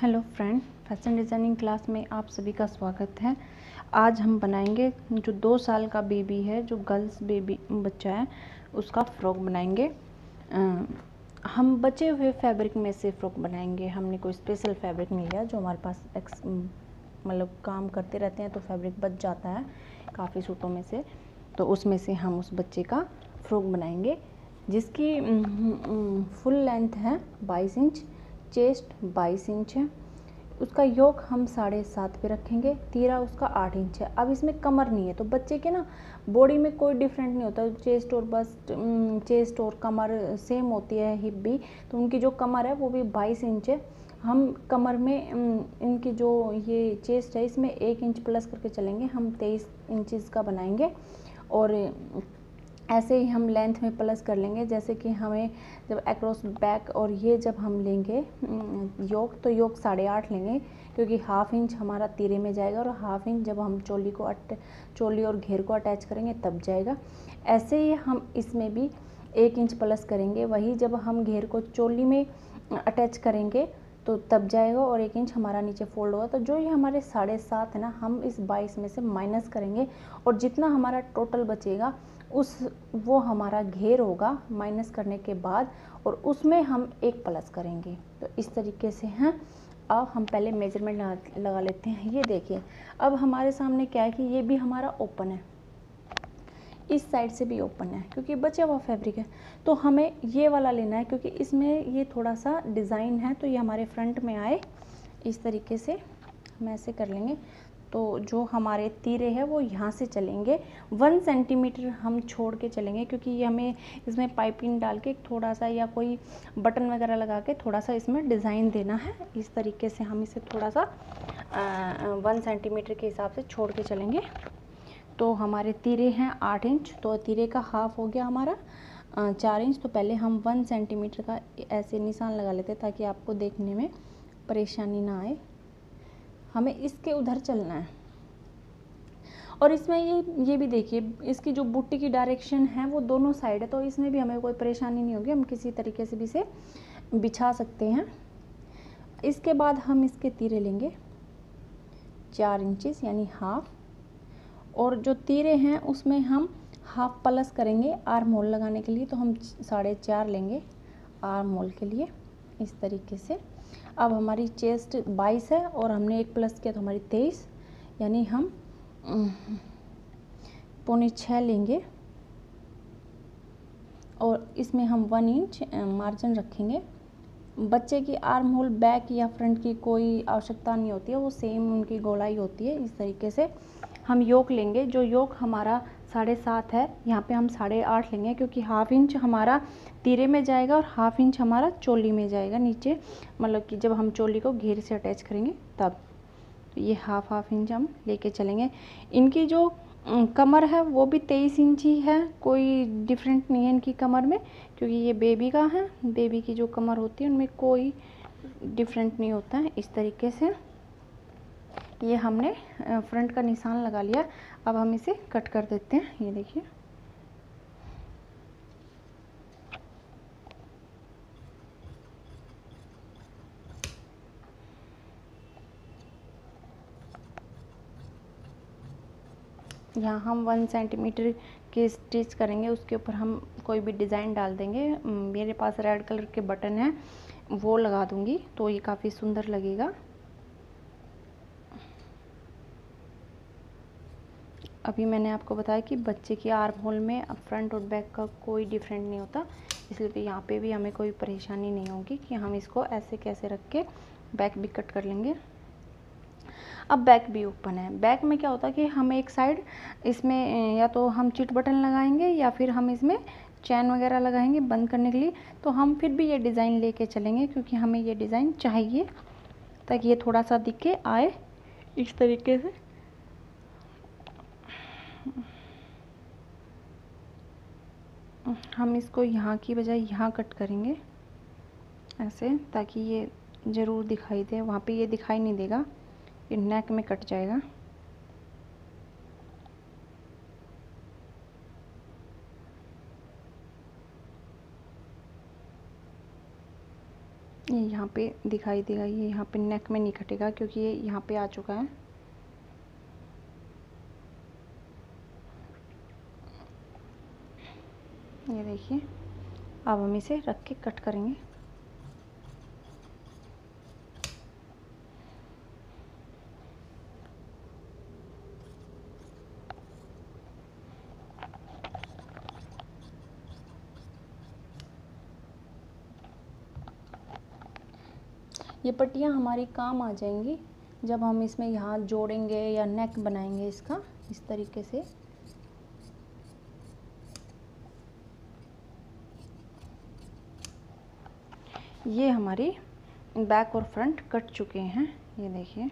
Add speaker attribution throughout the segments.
Speaker 1: Hello friend fashion designing class में आप सभी का स्वागत है। आज हम बनाएँगे जो दो साल का बेबी है जो गर्ल्स बेबी बच्चा है उसका फ्रॉक बनाएँगे। आ, हम बचे हुए फैब्रिक में से फ्रॉक बनाएँगे। हमने कोई स्पेशल फैब्रिक नहीं लिया जो हमारे पास एक्स मतलब काम करते रहते हैं तो फैब्रिक बच जाता है काफ़ी सूटों में से। तो उसमें से हम उस बच्चे का फ्रॉक बनाएँगे जिसकी फुल लेंथ है बाईस इंच। चेस्ट 22 इंच है। उसका योग हम साढ़े सात पे रखेंगे, तीरा उसका आठ इंच है। अब इसमें कमर नहीं है तो बच्चे के ना बॉडी में कोई डिफरेंट नहीं होता। चेस्ट और बस चेस्ट और कमर सेम होती है हिप भी। तो उनकी जो कमर है, वो भी बाईस इंच है। हम कमर में इनकी जो ये चेस्ट है, इसमें एक इंच प्लस करके चलेंगे। हम तेईस इंचज़ का बनाएँगे। और ऐसे ही हम लेंथ में प्लस कर लेंगे, जैसे कि हमें जब एक्रॉस बैक और ये जब हम लेंगे योग तो योग साढ़े आठ लेंगे, क्योंकि हाफ़ इंच हमारा तीरे में जाएगा और हाफ़ इंच जब हम चोली को अट, चोली और घेर को अटैच करेंगे, तब जाएगा। ऐसे ही हम इसमें भी एक इंच प्लस करेंगे, वही जब हम घेर को चोली में अटैच करेंगे तो तब जाएगा और एक इंच हमारा नीचे फोल्ड होगा। तो जो ये हमारे साढ़े सात है ना, हम इस बाईस में से माइनस करेंगे और जितना हमारा टोटल बचेगा उस वो हमारा घेर होगा माइनस करने के बाद और उसमें हम एक प्लस करेंगे। तो इस तरीके से हैं। अब हम पहले मेज़रमेंट लगा, लेते हैं। ये देखिए अब हमारे सामने क्या है कि ये भी हमारा ओपन है। इस साइड से भी ओपन है क्योंकि बचा हुआ फैब्रिक है। तो हमें ये वाला लेना है क्योंकि इसमें ये थोड़ा सा डिज़ाइन है तो ये हमारे फ्रंट में आए। इस तरीके से हम ऐसे कर लेंगे। तो जो हमारे तीरे हैं वो यहाँ से चलेंगे। वन सेंटीमीटर हम छोड़ के चलेंगे क्योंकि ये हमें इसमें पाइपिंग डाल के थोड़ा सा या कोई बटन वगैरह लगा के थोड़ा सा इसमें डिज़ाइन देना है। इस तरीके से हम इसे थोड़ा सा वन सेंटीमीटर के हिसाब से छोड़ के चलेंगे। तो हमारे तीरे हैं आठ इंच तो तीरे का हाफ़ हो गया हमारा चार इंच। तो पहले हम वन सेंटीमीटर का ऐसे निशान लगा लेते ताकि आपको देखने में परेशानी ना आए। हमें इसके उधर चलना है। और इसमें ये ये भी देखिए, इसकी जो बुट्टी की डायरेक्शन है वो दोनों साइड है तो इसमें भी हमें कोई परेशानी नहीं होगी। हम किसी तरीके से भी इसे बिछा सकते हैं। इसके बाद हम इसके तीरे लेंगे। चार इंचेस यानी हाफ़ और जो तीरे हैं, उसमें हम हाफ़ प्लस करेंगे आर्म होल लगाने के लिए। तो हम साढ़े चार लेंगे आर्म होल के लिए, इस तरीके से। अब हमारी चेस्ट बाईस है और हमने एक प्लस किया तो हमारी तेईस, यानी हम पौने छः लेंगे। और इसमें हम वन इंच मार्जिन रखेंगे। बच्चे की आर्म होल बैक या फ्रंट की कोई आवश्यकता नहीं होती है, वो सेम उनकी गोलाई होती है, इस तरीके से। हम योग लेंगे, जो योग हमारा साढ़े सात है, यहाँ पे हम साढ़े आठ लेंगे, क्योंकि हाफ़ इंच हमारा तीरे में जाएगा और हाफ़ इंच हमारा चोली में जाएगा, नीचे मतलब कि जब हम चोली को घेर से अटैच करेंगे, तब। तो ये हाफ़ हाफ़ इंच हम लेके चलेंगे। इनकी जो कमर है, वो भी तेईस इंच ही है, कोई डिफरेंट नहीं है इनकी कमर में, क्योंकि ये बेबी का है बेबी की जो कमर होती है, उनमें कोई डिफरेंट नहीं होता है, इस तरीके से। ये हमने फ्रंट का निशान लगा लिया। अब हम इसे कट कर देते हैं। ये देखिए। यहाँ हम वन सेंटीमीटर की स्टिच करेंगे। उसके ऊपर हम कोई भी डिज़ाइन डाल देंगे। मेरे पास रेड कलर के बटन हैं। वो लगा दूँगी तो ये काफ़ी सुंदर लगेगा। अभी मैंने आपको बताया कि बच्चे की आर्म होल में फ्रंट और बैक का कोई डिफरेंट नहीं होता, इसलिए तो यहाँ पे भी हमें कोई परेशानी नहीं होगी कि हम इसको ऐसे कैसे रख के बैक भी कट कर लेंगे। अब बैक भी ओपन है। बैक में क्या होता है कि हम एक साइड इसमें या तो हम चिट बटन लगाएँगे या फिर हम इसमें चैन वगैरह लगाएँगे बंद करने के लिए तो हम फिर भी ये डिज़ाइन लेके चलेंगे क्योंकि हमें ये डिज़ाइन चाहिए, ताकि ये थोड़ा सा दिखे, आए इस तरीके से। हम इसको यहाँ की बजाय यहाँ कट करेंगे, ऐसे, ताकि ये ज़रूर दिखाई दे। वहाँ पे ये दिखाई नहीं देगा, ये नेक में कट जाएगा। ये यहाँ पे दिखाई देगा, ये यहाँ पे नेक में नहीं कटेगा, क्योंकि ये यहाँ पे आ चुका है। ये देखिए। अब हम इसे रख के कट करेंगे। ये पट्टियाँ हमारी काम आ जाएँगी जब हम इसमें यहाँ जोड़ेंगे या नेक बनाएँगे इसका, इस तरीके से। ये हमारी बैक और फ्रंट कट चुके हैं। ये देखिए।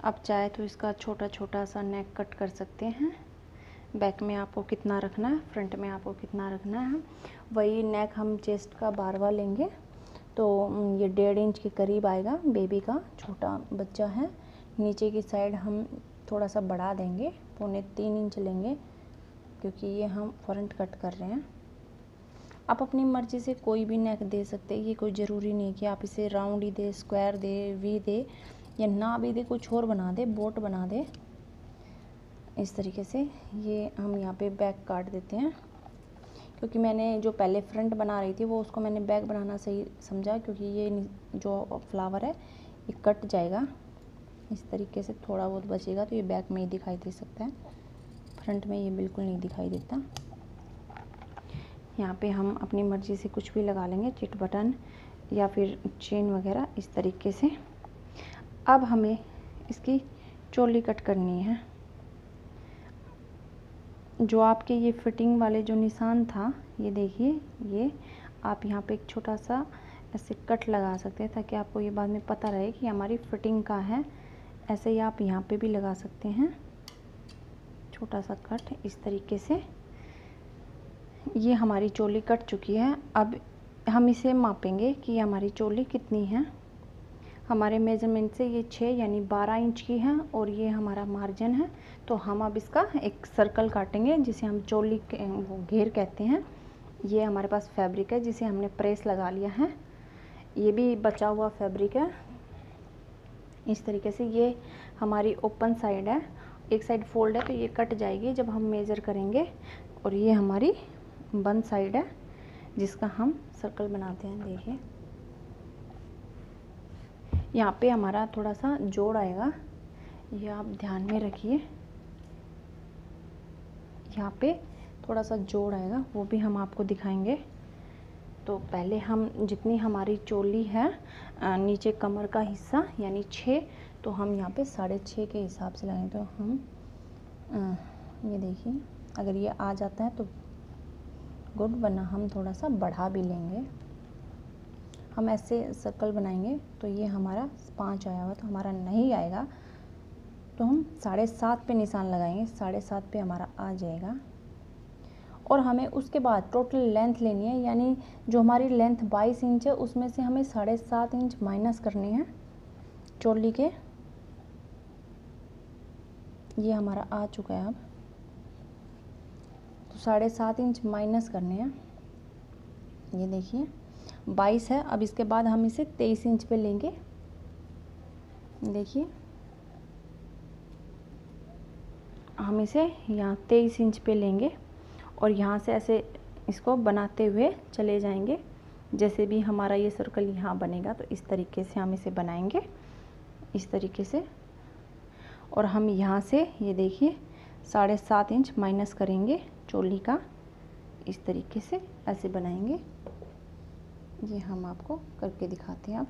Speaker 1: अब चाहे तो इसका छोटा छोटा सा नेक कट कर सकते हैं। बैक में आपको कितना रखना है फ्रंट में आपको कितना रखना है। वही नेक हम चेस्ट का बारवा लेंगे तो ये डेढ़ इंच के करीब आएगा बेबी का छोटा बच्चा है। नीचे की साइड हम थोड़ा सा बढ़ा देंगे, पौने तीन इंच लेंगे, क्योंकि ये हम फ्रंट कट कर रहे हैं। आप अपनी मर्ज़ी से कोई भी नेक दे सकते हैं, ये कोई ज़रूरी नहीं है कि आप इसे राउंड ही दे स्क्वायर दे वी दे, या ना भी दे, कुछ और बना दे बोट बना दे। इस तरीके से ये हम यहाँ पे बैक काट देते हैं, क्योंकि मैंने जो पहले फ्रंट बना रही थी, वो उसको मैंने बैक बनाना सही समझा, क्योंकि ये जो फ्लावर है, ये कट जाएगा। इस तरीके से थोड़ा बहुत बचेगा तो ये बैक में ही दिखाई दे सकता है। फ्रंट में ये बिल्कुल नहीं दिखाई देता। यहाँ पे हम अपनी मर्ज़ी से कुछ भी लगा लेंगे, चिट बटन या फिर चेन वगैरह, इस तरीके से। अब हमें इसकी चोली कट करनी है। जो आपके ये फिटिंग वाले जो निशान था, ये देखिए, ये आप यहाँ पे एक छोटा सा ऐसे कट लगा सकते हैं ताकि आपको ये बाद में पता रहे कि हमारी फिटिंग का है। ऐसे ही आप यहाँ पे भी लगा सकते हैं। छोटा सा कट इस तरीके से। ये हमारी चोली कट चुकी है। अब हम इसे मापेंगे कि हमारी चोली कितनी है। हमारे मेज़रमेंट से ये छः यानी बारह इंच की है और ये हमारा मार्जिन है। तो हम अब इसका एक सर्कल काटेंगे जिसे हम चोली वो घेर कहते हैं। ये हमारे पास फैब्रिक है जिसे हमने प्रेस लगा लिया है। ये भी बचा हुआ फैब्रिक है। इस तरीके से ये हमारी ओपन साइड है। एक साइड फोल्ड है तो ये कट जाएगी जब हम मेज़र करेंगे और ये हमारी बंद साइड है, जिसका हम सर्कल बनाते हैं, देखिए। यहाँ पे हमारा थोड़ा सा जोड़ आएगा। ये आप ध्यान में रखिए। यहाँ पे थोड़ा सा जोड़ आएगा, वो भी हम आपको दिखाएँगे। तो पहले हम जितनी हमारी चोली है नीचे कमर का हिस्सा, यानी छः तो हम यहाँ पे साढ़े छः के हिसाब से लगाएँ। तो हम ये देखिए, अगर ये आ जाता है तो गुड, वरना हम थोड़ा सा बढ़ा भी लेंगे। हम ऐसे सर्कल बनाएँगे तो ये हमारा पाँच आया हुआ तो हमारा नहीं आएगा। तो हम साढ़े सात पे निशान लगाएँगे, साढ़े सात पे हमारा आ जाएगा। और हमें उसके बाद टोटल लेंथ लेनी है, यानी जो हमारी लेंथ बाईस इंच है, उसमें से हमें साढ़े सात इंच माइनस करनी है। चोली के। ये हमारा आ चुका है अब। तो साढ़े सात इंच माइनस करने हैं। ये देखिए, बाईस है, अब इसके बाद हम इसे तेईस इंच पे लेंगे। देखिए, हम इसे यहाँ तेईस इंच पे लेंगे। और यहाँ से ऐसे इसको बनाते हुए चले जाएँगे। जैसे भी हमारा ये सर्कल यहाँ बनेगा तो इस तरीके से हम इसे बनाएँगे। इस तरीके से। और हम यहाँ से, ये देखिए, साढ़े सात इंच माइनस करेंगे चोली का। इस तरीके से ऐसे बनाएँगे। ये हम आपको करके दिखाते हैं अब।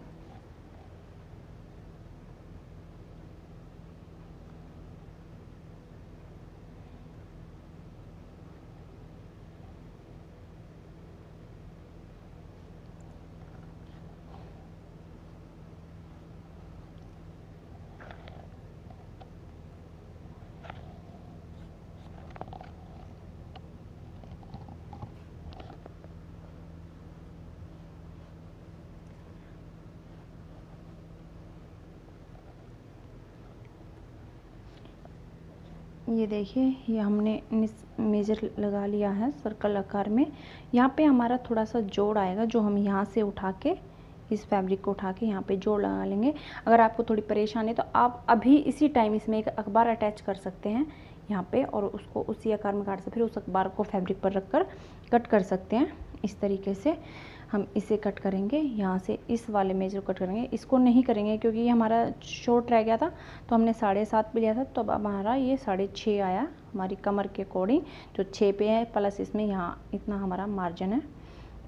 Speaker 1: ये देखिए, ये हमने मेजर लगा लिया है सर्कल आकार में। यहाँ पे हमारा थोड़ा सा जोड़ आएगा जो हम यहाँ से उठा के, इस फैब्रिक को उठा के यहाँ पे जोड़ लगा लेंगे। अगर आपको थोड़ी परेशानी है तो आप अभी इसी टाइम इसमें एक अखबार अटैच कर सकते हैं यहाँ पे और उसको उसी आकार में काट सकते फिर उस अखबार को फैब्रिक पर रख कर कट कर सकते हैं, इस तरीके से। हम इसे कट करेंगे, यहाँ से इस वाले में जो कट करेंगे। इसको नहीं करेंगे क्योंकि ये हमारा शॉर्ट रह गया था तो हमने साढ़े सात पे लिया था तो अब हमारा ये साढ़े छः आया, हमारी कमर के अकॉर्डिंग जो छः पे है प्लस इसमें यहाँ इतना हमारा मार्जिन है,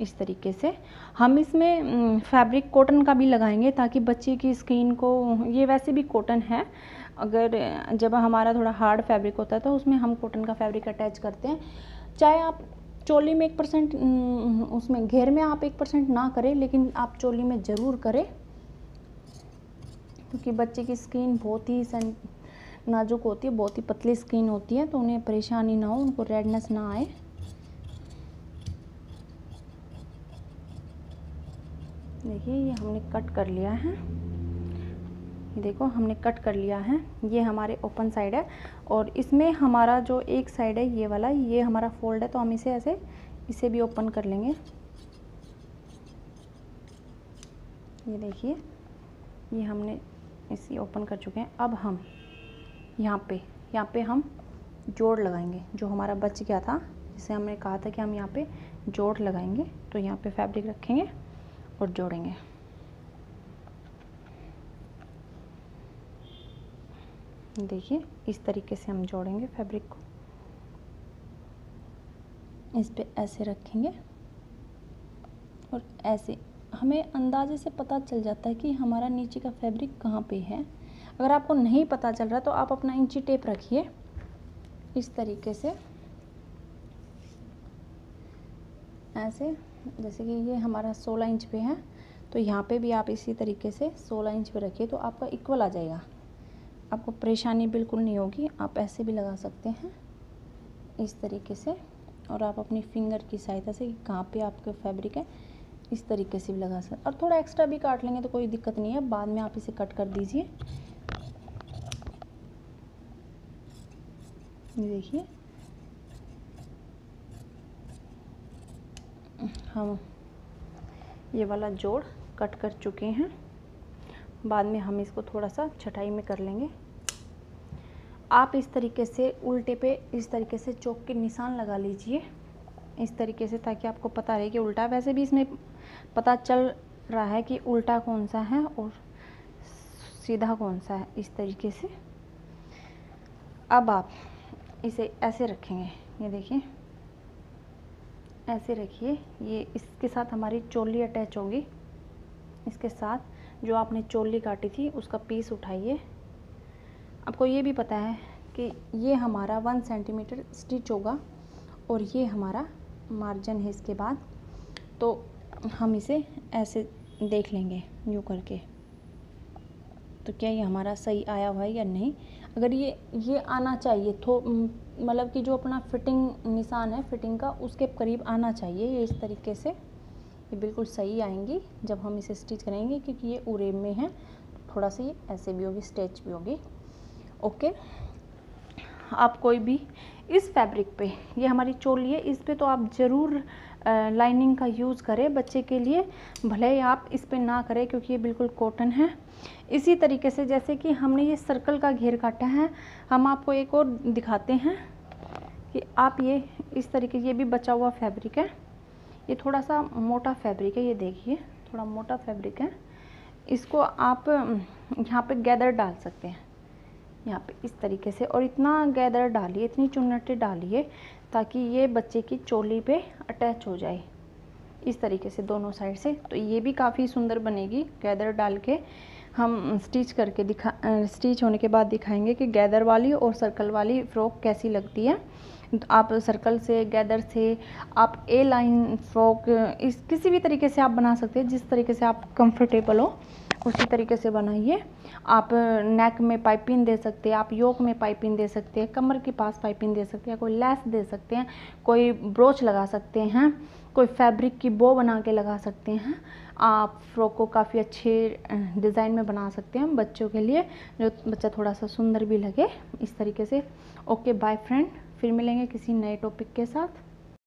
Speaker 1: इस तरीके से। हम इसमें फैब्रिक कॉटन का भी लगाएँगे ताकि बच्चे की स्किन को, ये वैसे भी कॉटन है, अगर, जब हमारा थोड़ा हार्ड फैब्रिक होता है तो उसमें हम कॉटन का फैब्रिक अटैच करते हैं। चाहे आप चोली में एक परसेंट उसमें घेर में आप एक परसेंट ना करें, लेकिन आप चोली में ज़रूर करें, क्योंकि बच्चे की स्किन बहुत ही नाजुक होती है, बहुत ही पतली स्किन होती है तो उन्हें परेशानी ना हो, उनको रेडनेस ना आए। देखिए, ये हमने कट कर लिया है। देखो, हमने कट कर लिया है। ये हमारे ओपन साइड है और इसमें हमारा जो एक साइड है, ये वाला, ये हमारा फोल्ड है तो हम इसे ऐसे, इसे भी ओपन कर लेंगे। ये देखिए, ये हमने इसे ओपन कर चुके हैं। अब हम यहाँ पे यहाँ पे हम जोड़ लगाएँगे, जो हमारा बच गया था, जिसे हमने कहा था कि हम यहाँ पे जोड़ लगाएँगे। तो यहाँ पे फैब्रिक रखेंगे और जोड़ेंगे। देखिए, इस तरीके से हम जोड़ेंगे फैब्रिक को। इस पे ऐसे रखेंगे और ऐसे। हमें अंदाजे से पता चल जाता है कि हमारा नीचे का फैब्रिक कहाँ पे है। अगर आपको नहीं पता चल रहा तो आप अपना इंची टेप रखिए। इस तरीके से। ऐसे, जैसे कि ये हमारा 16 इंच पे है तो यहाँ पे भी आप इसी तरीके से 16 इंच पे रखिए तो आपका इक्वल आ जाएगा। आपको परेशानी बिल्कुल नहीं होगी, आप ऐसे भी लगा सकते हैं। इस तरीके से, और आप अपनी फिंगर की सहायता से कहाँ पे आपके फैब्रिक है, इस तरीके से भी लगा सकते और थोड़ा एक्स्ट्रा भी काट लेंगे तो कोई दिक्कत नहीं है। बाद में आप इसे कट कर दीजिए। देखिए। हम ये वाला जोड़ कट कर चुके हैं। बाद में हम इसको थोड़ा सा छटाई में कर लेंगे। आप इस तरीके से उल्टे पे इस तरीके से चौक के निशान लगा लीजिए। इस तरीके से ताकि आपको पता रहे कि उल्टा। वैसे भी इसमें पता चल रहा है कि उल्टा कौन सा है और सीधा कौन सा है इस तरीके से। अब आप इसे ऐसे रखेंगे। ये देखिए। ऐसे रखिए। ये इसके साथ हमारी चोली अटैच होगी। इसके साथ जो आपने चोली काटी थी, उसका पीस उठाइए। आपको ये भी पता है कि ये हमारा वन सेंटीमीटर स्टिच होगा और ये हमारा मार्जिन है इसके बाद। तो हम इसे ऐसे देख लेंगे यूँ करके। तो क्या ये हमारा सही आया हुआ है या नहीं? अगर ये ये आना चाहिए तो मतलब कि जो अपना फिटिंग निशान है, फिटिंग का, उसके करीब आना चाहिए ये इस तरीके से। ये बिल्कुल सही आएँगी जब हम इसे स्टिच करेंगे, क्योंकि ये उरेब में है। थोड़ा सा ये ऐसे भी होगी, स्टेच भी होगी। ओके? आप कोई भी इस फैब्रिक पे, ये हमारी चोली है, इस पे तो आप ज़रूर लाइनिंग का यूज़ करें बच्चे के लिए। भले ही आप इस पे ना करें, क्योंकि ये बिल्कुल कॉटन है। इसी तरीके से जैसे कि हमने ये सर्कल का घेर काटा है, हम आपको एक और दिखाते हैं कि आप ये, इस तरीके, ये भी बचा हुआ फैब्रिक है। ये थोड़ा सा मोटा फैब्रिक है, ये देखिए, थोड़ा मोटा फैब्रिक है। इसको आप यहाँ पे गैदर डाल सकते हैं, यहाँ पे इस तरीके से। और इतना गैदर डालिए, इतनी चुन्नटें डालिए, ताकि ये बच्चे की चोली पे अटैच हो जाए, इस तरीके से दोनों साइड से। तो ये भी काफ़ी सुंदर बनेगी, गैदर डाल के। हम स्टिच करके दिखा स्टिच होने के बाद दिखाएँगे कि गैदर वाली और सर्कल वाली फ़्रॉक कैसी लगती है। आप सर्कल से गैदर से, आप ए लाइन फ्रॉक इस किसी भी तरीके से आप बना सकते हैं, जिस तरीके से आप कंफर्टेबल हो, उसी तरीके से बनाइए। आप नेक में पाइपिंग दे सकते हैं, आप योक में पाइपिंग दे सकते हैं, कमर के पास पाइपिंग दे सकते हैं, कोई लेस दे सकते हैं, कोई ब्रोच लगा सकते हैं, कोई फैब्रिक की बो बना के लगा सकते हैं। आप फ्रॉक को काफ़ी अच्छे डिज़ाइन में बना सकते हैं बच्चों के लिए, जो बच्चा थोड़ा सा सुंदर भी लगे, इस तरीके से। ओके बाय फ्रेंड फिर मिलेंगे किसी नए टॉपिक के साथ।